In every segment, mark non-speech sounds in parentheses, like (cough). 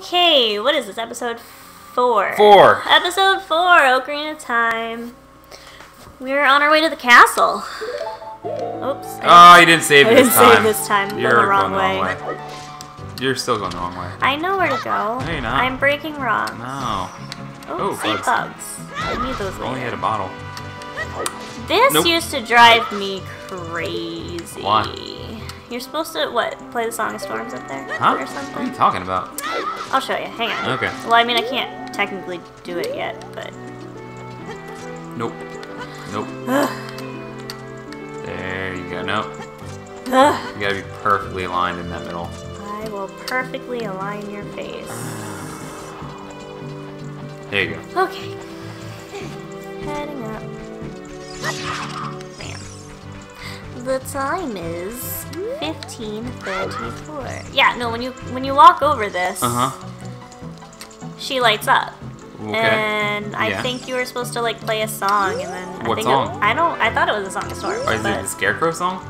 Okay, what is this? Episode four. Four. Episode four, Ocarina of Time. We're on our way to the castle. Oops. Oh, you didn't save I this didn't time. save this time. You're the wrong going the wrong way. You're still going the wrong way. I know where to go. No, you're not. I'm breaking rocks. No. Oh, sea bugs. bugs. I need those Only had a bottle. This Nope. used to drive me crazy. Why? You're supposed to, what, play the Song of Storms up there? Huh? Or What are you talking about? I'll show you. Hang on. Okay. Well, I mean, I can't technically do it yet, but. Nope. Nope. There you go. Nope. Ugh. You gotta be perfectly aligned in that middle. I will perfectly align your face. There you go. Okay. Heading up. Bam. The time is 15:34. Yeah, no, when you when you walk over this, Uh huh. she lights up. Okay. And I Yeah. think you were supposed to like play a song, and then I think song? It, I don't. I thought it was a song of storms. Or is it the Scarecrow song?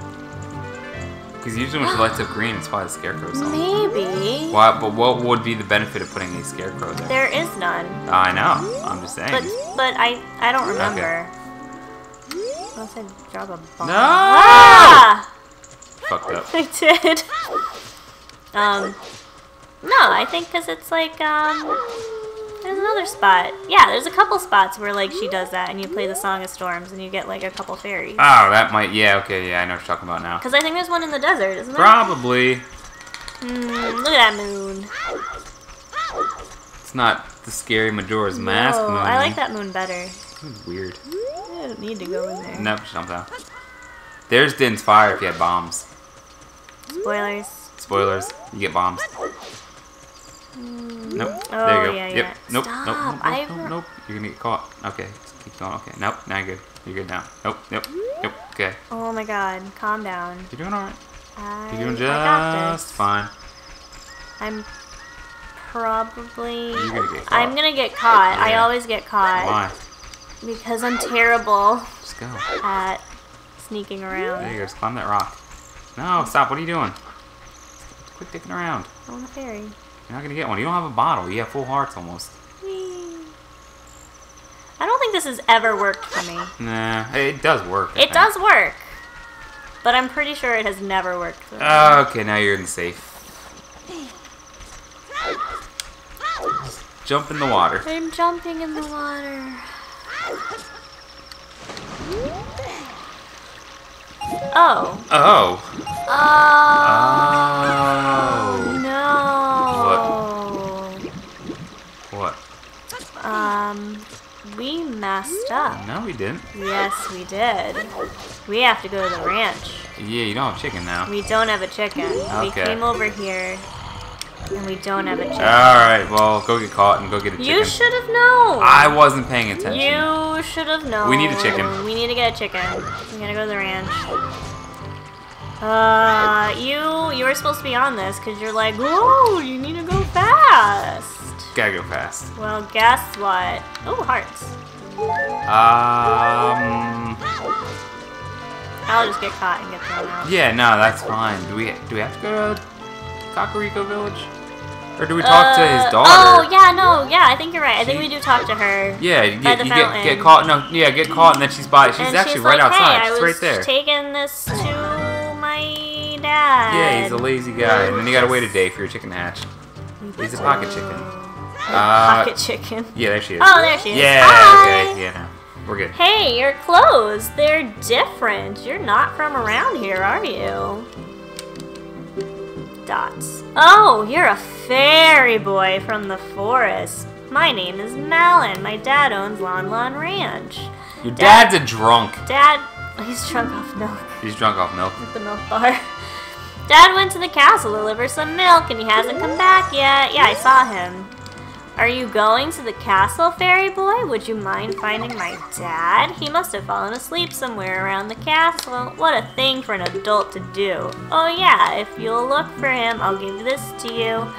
Because usually when she lights up (gasps) green, it's probably the Scarecrow song. maybe Why, but what would be the benefit of putting a Scarecrow there? there is none. I know. I'm just saying. But but I I don't remember. Unless I drop a bomb. No! Ah! Fucked up. I did. Um, no, I think because it's like um, there's another spot. Yeah, there's a couple spots where like she does that, and you play the Song of Storms, and you get like a couple fairies. Oh, that might. Yeah. Okay. Yeah, I know what you're talking about now. Because I think there's one in the desert, isn't there? Probably. Hmm, look at that moon. It's not the scary Majora's Mask No, moon. I like that moon better. It's weird. I don't need to go in there. Nope, jump out. There's Din's fire if you had bombs. Spoilers. Spoilers, you get bombs. Hmm. Nope. Oh, there you go. yeah, yep. yeah. Nope. Stop, Nope. Nope. I Nope. Nope. You're gonna get caught. Okay. Just keep going. Okay. Nope. Now you're good. You're good now. Nope. Nope. Nope. Okay. Oh my god, calm down. You're doing alright. You're doing just fine. I'm probably. You're gonna get caught. I'm gonna get caught. I always get caught Why? because I'm terrible Just go. at sneaking around. There you go. Just climb that rock. No, stop. What are you doing? Quit dicking around. I want a fairy. You're not gonna get one. You don't have a bottle. You have full hearts almost. Whee. I don't think this has ever worked for me. Nah, it does work. I It think. does work, but I'm pretty sure it has never worked for me. Okay, now you're in safe. Jump in the water. I'm jumping in the water. Oh. Oh. Oh. Oh. No. What? Um, we messed up. No, we didn't. Yes, we did. We have to go to the ranch. Yeah, you don't have chicken now. We don't have a chicken. We came over here, and we don't have a chicken. Alright, well, go get caught and go get a chicken. you should have known. I wasn't paying attention. You should have known. We need a chicken. We need to get a chicken. I'm gonna go to the ranch. Uh, you you were supposed to be on this because you're like, whoa, you need to go fast. Gotta go fast. Well, guess what? Oh, hearts. Um. I'll just get caught and get thrown out. Yeah, no, that's fine. Do we do we have to go to Kakariko Village, or do we talk to his Uh, daughter? Oh yeah, no, yeah, I think you're right. I think we do talk to her. Yeah, you get you get, get caught. No, yeah, get caught, and then she's by. She's and actually she's right like, outside. Hey, I was right there. taking this to my dad. Yeah, he's a lazy guy, and then you gotta wait a day for your chicken to hatch. He's a pocket chicken. Uh, Pocket chicken. Yeah, there she is. Oh, there she is. Yeah, Hi. okay, yeah, we're good. Hey, your clothes, they're different. You're not from around here, are you? Dots. Oh, you're a fairy boy from the forest. My name is Malon. My dad owns Lon Lon Ranch. Your Dad- dad's a drunk. Dad, he's drunk off milk He's drunk off milk. at the milk bar. (laughs) Dad went to the castle to deliver some milk and he hasn't come back yet. Yeah, I saw him. Are you going to the castle, fairy boy? Would you mind finding my dad? He must have fallen asleep somewhere around the castle. What a thing for an adult to do. Oh yeah, if you'll look for him, I'll give this to you.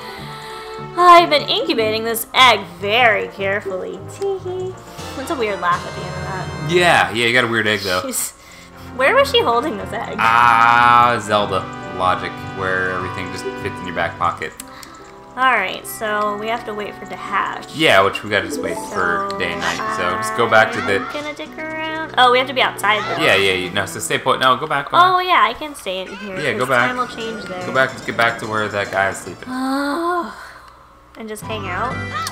I've been incubating this egg very carefully. Teehee. That's a weird laugh at the end of that. Yeah, yeah, you got a weird egg though. Where was she holding this egg? Ah, Zelda logic, where everything just fits in your back pocket. Alright, so we have to wait for it to hatch. Yeah, which we gotta just wait for day and night. So uh, just go back to the. I'm gonna dick around. Oh, we have to be outside though. Yeah, yeah. You, no, so stay put. No, go back. Go Oh back. yeah, I can stay in here. Yeah, go back. Time will change there. Go back. Let's get back to where that guy is sleeping. (sighs) And just hang out.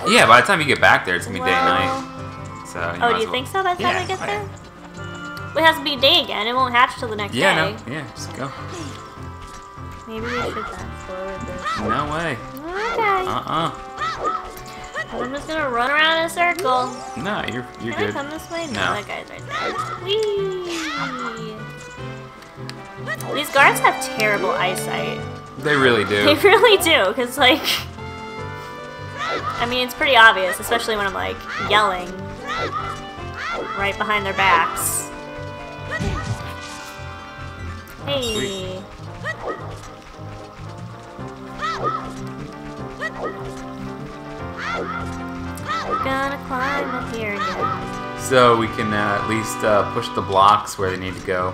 Yeah, by the time you get back there, it's gonna be day and night. So. You Oh, do you well- think so? By the time Yeah, I get there, yeah. It has to be day again. It won't hatch till the next Yeah, day. no. Yeah, just go. Maybe we should fast forward this. No way. Okay. Uh-uh. I'm just gonna run around in a circle. No, you're you're Can I good. come this way? No, No. that guy's right there. Whee! These guards have terrible eyesight. They really do. (laughs) They really do, because, like... I mean, it's pretty obvious, especially when I'm, like, yelling right behind their backs. Hey! Gonna climb up here again. So we can uh, at least uh, push the blocks where they need to go.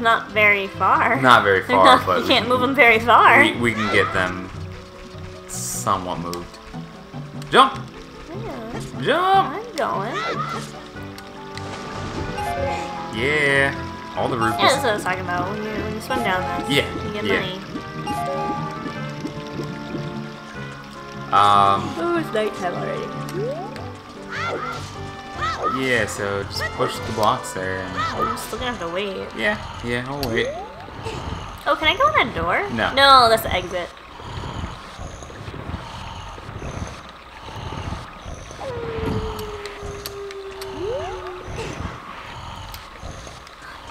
Not very far. Not very (laughs) far, not- but you we can't can- move them very far. We, we can get them somewhat moved. Jump! Yeah, Jump! I'm going. Yeah. All the rupees. Yeah, that's what I was talking about. When you, when you swim down this, Yeah, you get yeah. money. Um, Oh, it's nighttime already. Yeah, so just push the blocks there. And, I'm still gonna have to wait. yeah, yeah, I'll wait. Oh, can I go in that door? No. No, that's the exit.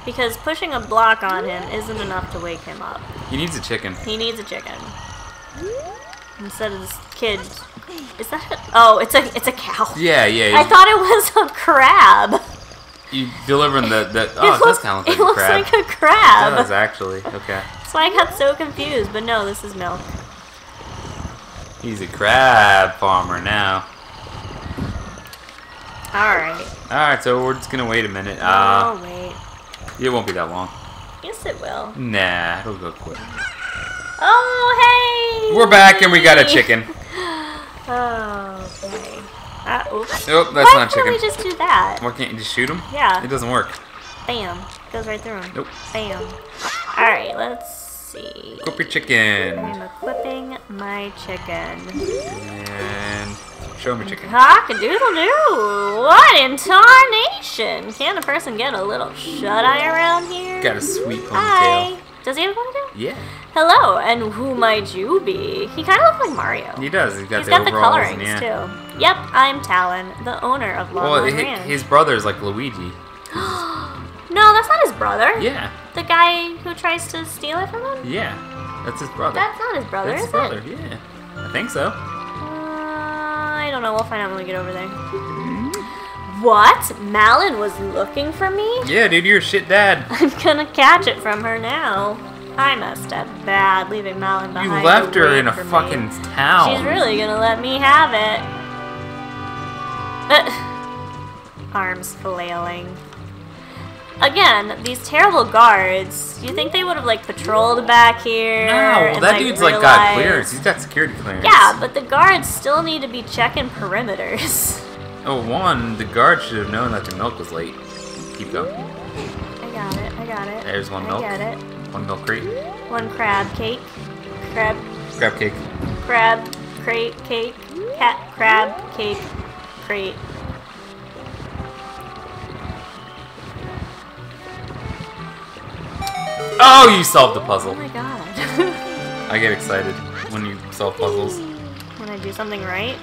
Because pushing a block on him isn't enough to wake him up. He needs a chicken. He needs a chicken. Instead of this kid. Is that a, Oh, it's a it's a cow. Yeah, yeah. I thought it was a crab. you delivering the, (laughs) it oh, it, does looks, kind of look like a looks crab. like a crab. It does actually. Okay. That's why I got so confused. But no, this is milk. He's a crab farmer now. Alright. Alright, so we're just gonna wait a minute. Uh, oh, wait. it won't be that long. Yes, it will. Nah, it'll go quick. Oh, hey! We're back and we got a chicken. (laughs) Oh, okay. Uh, oops. Oh, that's Why not can't we just do that? Why can't you just shoot him? Yeah. It doesn't work. Bam. Goes right through him. Nope. Bam. Alright, let's see. Cook your chicken. I'm equipping my chicken. And show me chicken. Cock-a-doodle-doo! What in tarnation? Can a person get a little shut-eye around here? Got a sweet Hi. ponytail. Does he have a ponytail? Yeah, Hello, and who might you be? He kind of looks like Mario. he does. He's got He's the got the colorings yeah. too. Yep, I'm Talon, the owner of Long Well, Ranch. his brother's like Luigi. (gasps) No, that's not his brother. Yeah, The guy who tries to steal it from him? yeah. That's his brother. That's not his brother, That's is his brother. it? Yeah, I think so. Uh, I don't know. We'll find out when we get over there. What? Malon was looking for me? Yeah, dude, you're a shit dad. (laughs) I'm gonna catch it from her now. I messed up bad leaving Malon behind. You left her in a for me. fucking town. She's really gonna let me have it. Arms flailing. Again, these terrible guards. Do you think they would have like patrolled back here? No, that dude's like got clearance. He's got security clearance. Yeah, but the guards still need to be checking perimeters. (laughs) Oh, one, the guard should have known that the milk was late. Keep going. I got it. I got it. There's one I milk. get it. One milk crate. One crab cake. Crab, Crab cake. crab, crate, cake. Cat, crab, cake, crate. Oh, you solved the puzzle. Oh puzzle. my god. (laughs) I get excited when you solve puzzles. when I do something right,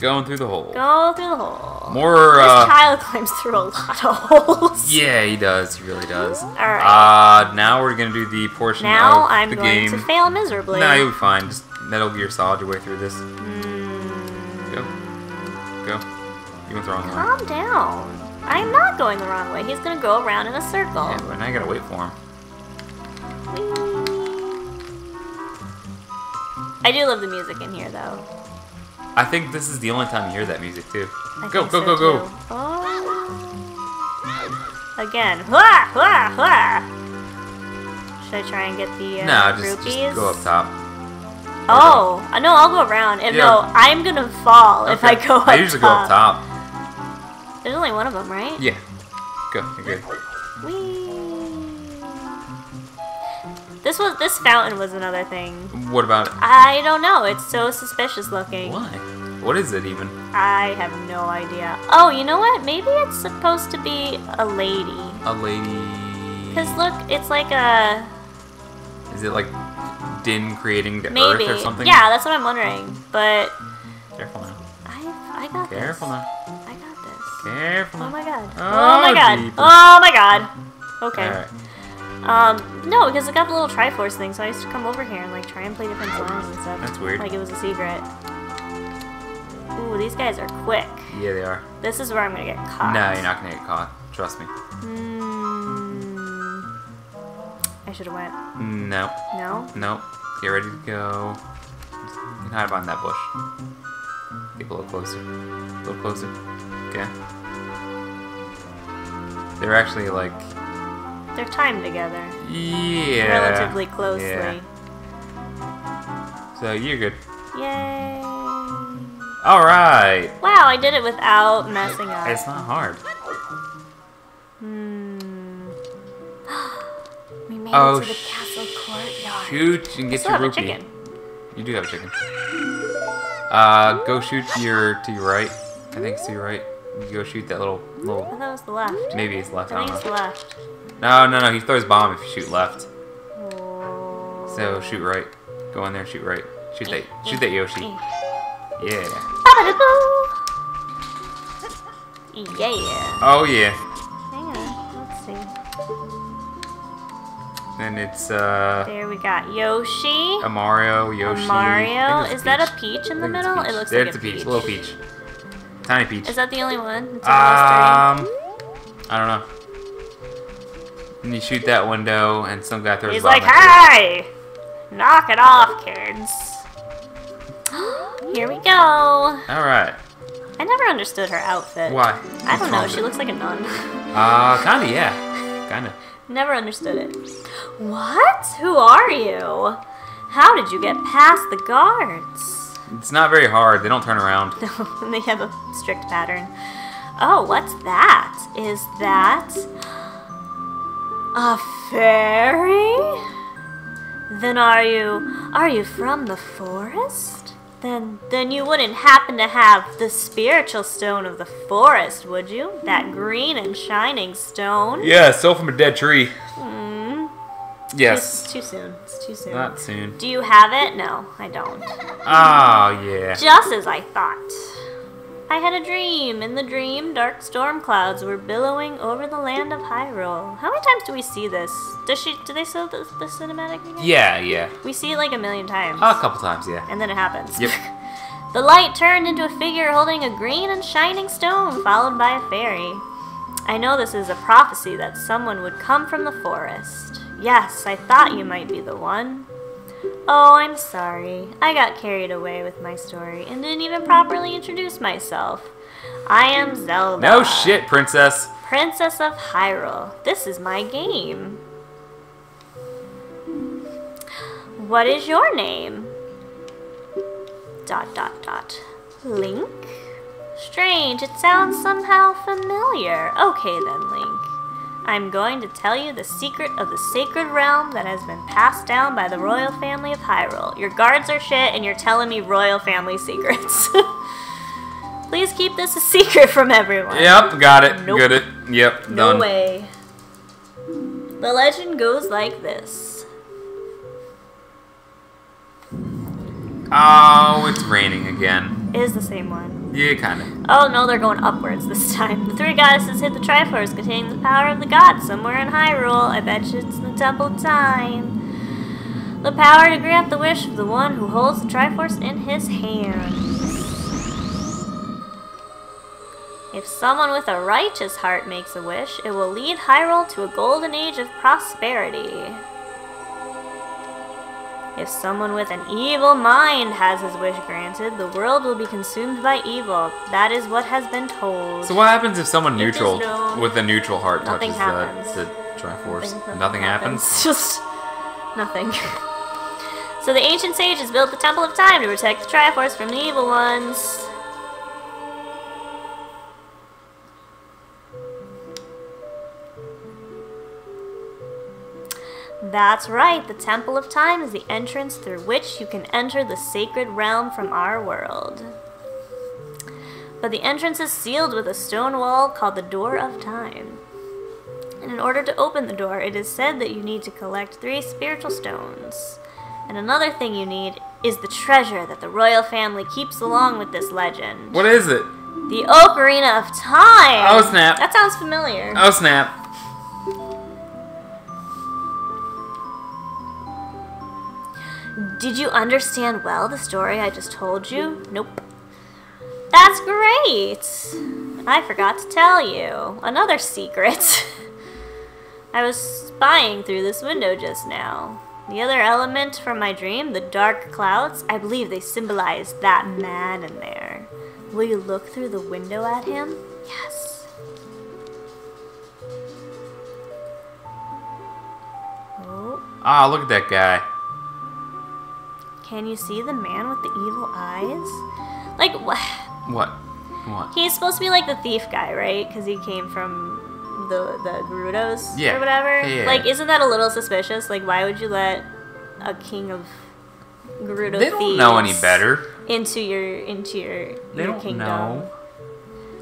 Going through the hole. go through the hole. More, This uh... child climbs through a lot of holes. (laughs) Yeah, he does. He really does. Alright. Uh, now we're gonna do the portion now of I'm the going to fail miserably. Nah, you'll be fine. Just Metal Gear Solid your way through this. Mm, Go. Go. You went the wrong way. calm down. I'm not going the wrong way. He's gonna go around in a circle. Yeah, but now you gotta wait for him. I do love the music in here, though. I think this is the only time you hear that music, too. I Go, go, so, go, go. too. Oh. Again. Hua, hua, hua. Should I try and get the uh, no, just, just go up top. Oh, uh, no, I'll go around. And Yeah. no, I'm gonna fall if I go up top. I usually go up top. There's only one of them, right? Yeah. Go. You're good. This was this fountain was another thing. What about it? I don't know. It's so suspicious looking. Why? What is it even? I have no idea. Oh, you know what? Maybe it's supposed to be a lady. A lady. Cause look, it's like a Is it like Din creating the maybe. Earth or something? Yeah, that's what I'm wondering. But Careful now. I I got Careful this. now. I got this. Careful Oh my god. Oh, Oh, my god. Oh my god. Okay. Um, no, because it got the little Triforce thing, so I used to come over here and like try and play different songs and stuff. That's weird. Like it was a secret. Ooh, these guys are quick. Yeah, they are. This is where I'm gonna get caught. No, you're not gonna get caught. Trust me. Hmm. I should have went. No. No. Nope. Get ready to go. You can hide behind that bush. Get a little closer. A little closer. Okay. They're actually like, They're timed together yeah. relatively closely. Yeah. So you're good. Yay! All right. Wow, I did it without messing up. It's not hard. Hmm. (gasps) we made Oh, it to the castle courtyard. Shoot and get your have a rupee. chicken. You do have a chicken. Uh, go shoot your to your right. I think it's to your right. You go shoot that little I little. thought it was the left. Maybe it's left. I I think it's don't the know. left. No, no, no. He throws bomb if you shoot left. So shoot right. Go in there. Shoot right. Shoot that. Shoot that Yoshi. Yeah. Yeah. Oh yeah. Hang on. Let's see. Then it's uh There we got Yoshi. a Mario, Yoshi. I Mario. Is that a peach. in the middle? It looks There's like a a peach. peach. Little peach. Tiny peach. Is that the only one? It's Um, I don't know. And you shoot that window, and some guy throws He's a bomb like, at hey! Knock it off, kids. (gasps) Here we go. All right. I never understood her outfit. Why? I What's don't know. She with looks like a nun. it? Uh, kinda, yeah. Kinda. Never understood it. What? Who are you? How did you get past the guards? It's not very hard. They don't turn around. (laughs) they have a strict pattern. Oh, what's that? Is that a fairy? Then are you are you from the forest? Then then you wouldn't happen to have the spiritual stone of the forest, would you? That green and shining stone? Yeah, stole from a dead tree. Hmm. Yes. It's too soon. It's too soon. Not soon. Do you have it? No, I don't. Oh, yeah. Just as I thought. I had a dream. In the dream, dark storm clouds were billowing over the land of Hyrule. How many times do we see this? Does she? Do they show the, the cinematic? Again? Yeah, yeah. We see it like a million times, A couple times, yeah. and then it happens. Yep. (laughs) the light turned into a figure holding a green and shining stone, followed by a fairy. I know this is a prophecy that someone would come from the forest. Yes, I thought you might be the one. Oh, I'm sorry. I got carried away with my story and didn't even properly introduce myself. I am Zelda. No shit, princess. Princess of Hyrule. This is my game. What is your name? Dot dot dot. Link? Strange, it sounds somehow familiar. Okay then, Link. I'm going to tell you the secret of the sacred realm that has been passed down by the royal family of Hyrule. Your guards are shit and you're telling me royal family (laughs) secrets. Please keep this a secret from everyone. Yep, got it. Nope. Good it. Yep, No done. way. The legend goes like this. Oh, it's raining again. It is the same one. Yeah, kinda. Oh no, they're going upwards this time. The three goddesses hid the Triforce containing the power of the gods somewhere in Hyrule. I bet you it's in the Temple of Time. The power to grant the wish of the one who holds the Triforce in his hands. If someone with a righteous heart makes a wish, it will lead Hyrule to a golden age of prosperity. If someone with an evil mind has his wish granted, the world will be consumed by evil. That is what has been told. So what happens if someone neutral known. with a neutral heart touches happens. the, the Triforce? Nothing- Nothing, happens. (laughs) Just nothing. So the ancient sages built the Temple of Time to protect the Triforce from the evil ones. That's right, the Temple of Time is the entrance through which you can enter the sacred realm from our world. But the entrance is sealed with a stone wall called the Door of Time. And in order to open the door, it is said that you need to collect three spiritual stones. And another thing you need is the treasure that the royal family keeps along with this legend. What is it? The Ocarina of Time! Oh, snap. That sounds familiar. Oh snap! Did you understand well the story I just told you? Nope. That's great! I forgot to tell you. Another secret. (laughs) I was spying through this window just now. The other element from my dream, the dark clouds, I believe they symbolize that man in there. Will you look through the window at him? Yes. Oh. Ah, look at that guy. Can you see the man with the evil eyes? Like, what? What? What? He's supposed to be like the thief guy, right? Because he came from the the Gerudos Yeah. or whatever. Yeah. Like, isn't that a little suspicious? Like, why would you let a king of Gerudo They don't know any better. into your into your, They your don't kingdom? know.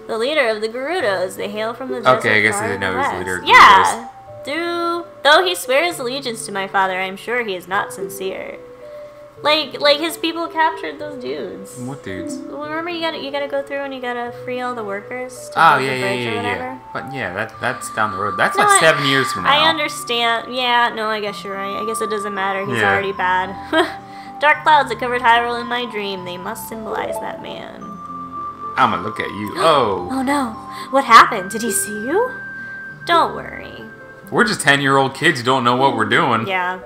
The leader of the Gerudos. They hail from the desert Okay, I guess they know the leader of Yeah. Through though he swears allegiance to my father, I am sure he is not sincere. Like like his people captured those dudes. What dudes? Well, remember you gotta you gotta go through and you gotta free all the workers. To Oh yeah, yeah, yeah, yeah. But yeah, that that's down the road. That's No, like I- seven years from now. I understand. Yeah, no, I guess you're right. I guess it doesn't matter. He's Yeah. already bad. (laughs) Dark clouds that covered Hyrule in my dream. They must symbolize that man. I'm gonna look at you. (gasps) Oh, Oh no! What happened? Did he see you? Don't worry. we're just ten year old kids who don't know what we're doing. Yeah.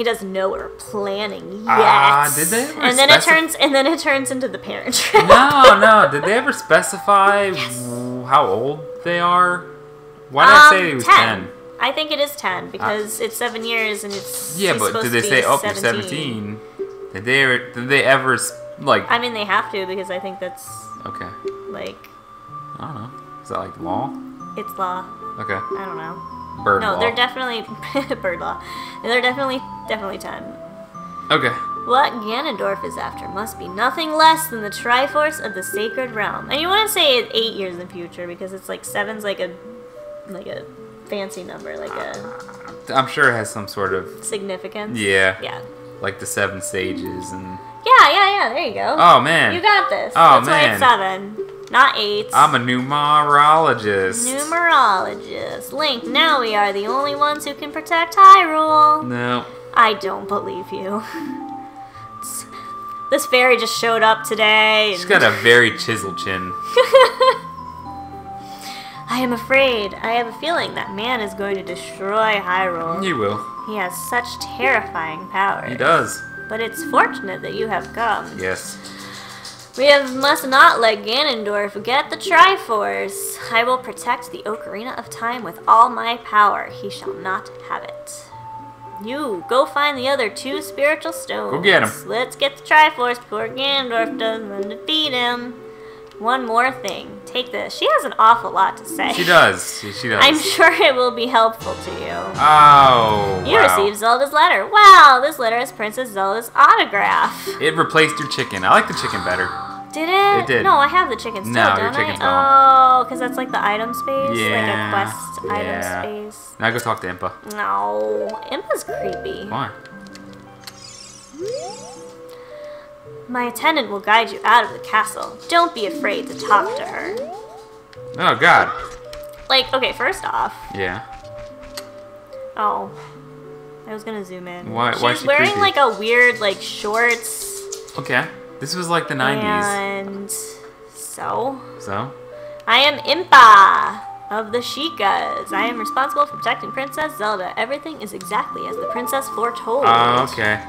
He doesn't know we're planning yet. Ah, did they ever And then it turns and then it turns into the parent trap. No, no. (laughs) Did they ever specify w- how old they are? Why did I say Um, it was ten? I think it is ten because it's seven years and it's Yeah, but did they say oh you're seventeen? Did they ever? Did they ever like? I mean, they have to because I think that's okay, like I don't know. Is that like law? it's law. Okay, I don't know. Bird No, law. they're definitely (laughs) bird law. They're definitely definitely ten. okay. What Ganondorf is after must be nothing less than the Triforce of the Sacred Realm. And you want to say it eight years in the future because it's like seven's like a like a fancy number, like a I'm sure it has some sort of significance. yeah, Yeah. like the seven sages and. Yeah, yeah, yeah. There you go. Oh man, You got this. Oh, That's why it's seven, not eight. I'm a numerologist. numerologist. Link, now we are the only ones who can protect Hyrule. no. I don't believe you. (laughs) This fairy just showed up today. She's got a very chiseled chin. (laughs) I am afraid. I have a feeling that man is going to destroy Hyrule. You will. He has such terrifying powers. He does. But it's fortunate that you have come. Yes. We have, must not let Ganondorf get the Triforce. I will protect the Ocarina of Time with all my power. He shall not have it. You, go find the other two spiritual stones. Go get 'em. Let's get the Triforce before Ganondorf does and defeat him. One more thing. Take this. She has an awful lot to say. She does. She, she does. (laughs) I'm sure it will be helpful to you. Oh. You wow. received Zelda's letter. Wow, this letter is Princess Zelda's autograph. It replaced your chicken. I like the chicken better. Did it? It did. No, I have the chicken still, No, your don't chicken's I? Oh, because that's like the item space, Yeah, like a quest yeah. item space. Now go talk to Impa. No, Impa's creepy. Why? My attendant will guide you out of the castle. Don't be afraid to talk to her. Oh God. Like, okay, first off, Yeah. oh, I was gonna zoom in. Why- She's why is she wearing creepy? like a weird like shorts Okay. This was like the 90s. and so So. I am Impa of the Sheikahs. I am responsible for protecting Princess Zelda. Everything is exactly as the princess foretold. Oh, okay.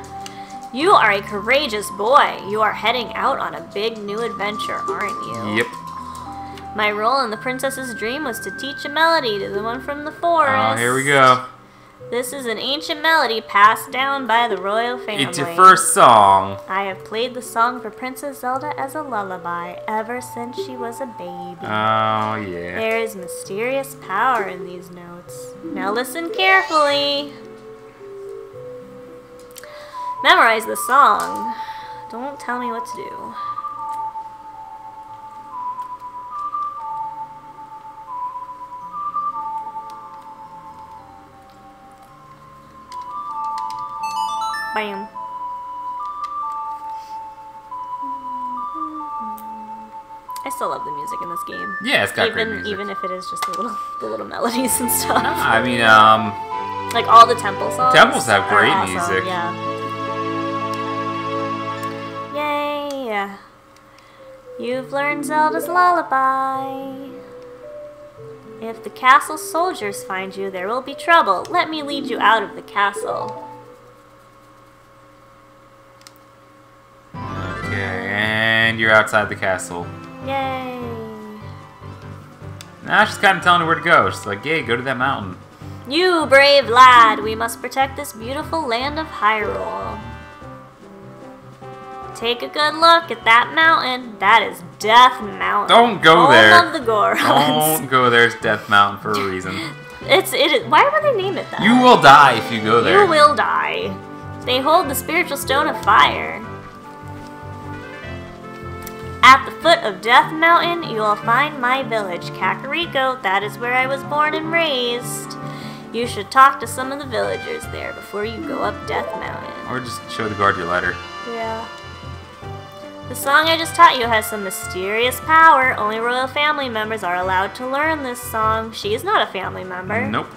You are a courageous boy. You are heading out on a big new adventure, aren't you? Yep. My role in the princess's dream was to teach a melody to the one from the forest. Oh, here we go. This is an ancient melody passed down by the royal family. It's your first song. I have played the song for Princess Zelda as a lullaby ever since she was a baby. Oh, yeah. There is mysterious power in these notes. Now listen carefully. Memorize the song. Don't tell me what to do. Bam. I still love the music in this game. Yeah, it's got great even music. even if it is just the little (laughs) the little melodies and stuff. I mean, um, Like all the temple songs. Temples have great awesome, music. Yeah. You've learned Zelda's lullaby. If the castle soldiers find you, there will be trouble. Let me lead you out of the castle. okay, and you're outside the castle. Yay! Now she's kind of telling her where to go. She's like, "Yay, go to that mountain." You brave lad, we must protect this beautiful land of Hyrule. Take a good look at that mountain. That is Death Mountain. Don't go home there. of the Gorons. Don't go there. It's Death Mountain for a (laughs) reason. It's it. Is, why would they name it that? You will die if you go there. You will die. They hold the spiritual stone of fire. At the foot of Death Mountain, you will find my village, Kakariko. That is where I was born and raised. You should talk to some of the villagers there before you go up Death Mountain. Or just show the guard your letter. Yeah. The song I just taught you has some mysterious power. Only royal family members are allowed to learn this song. She is not a family member. Nope.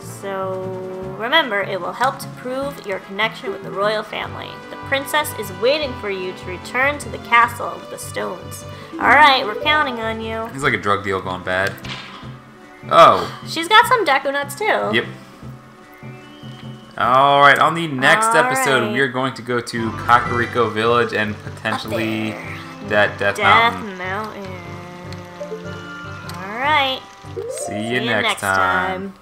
So remember, it will help to prove your connection with the royal family. The princess is waiting for you to return to the castle with the stones. Alright, we're counting on you. It's like a drug deal gone bad. Oh, She's got some Deku nuts too. yep. Alright, on the next All episode, right. we are going to go to Kakariko Village and potentially that Death, Death Mountain. Mountain. Alright. See you, See you next, next time. time.